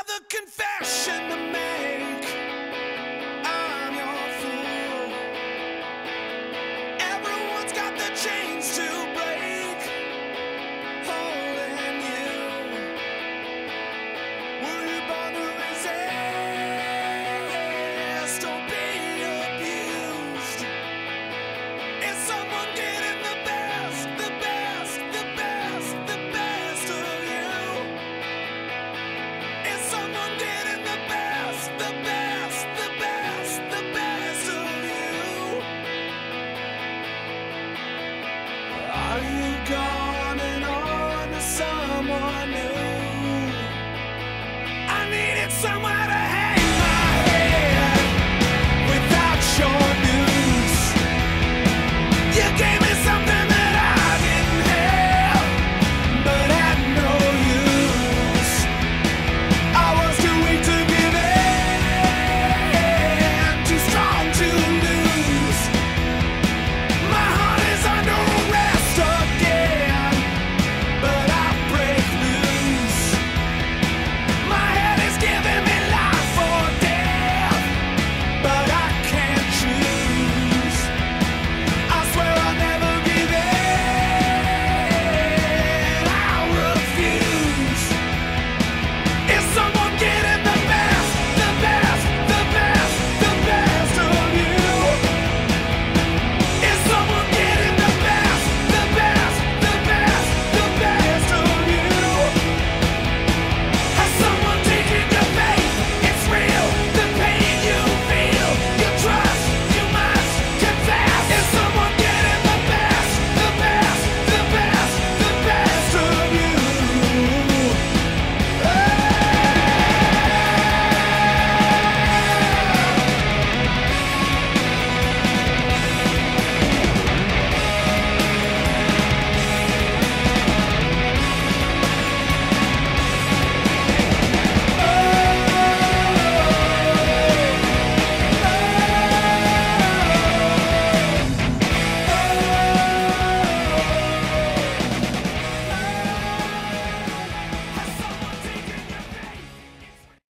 another confession to make. I'm your fool. Everyone's got the chains to.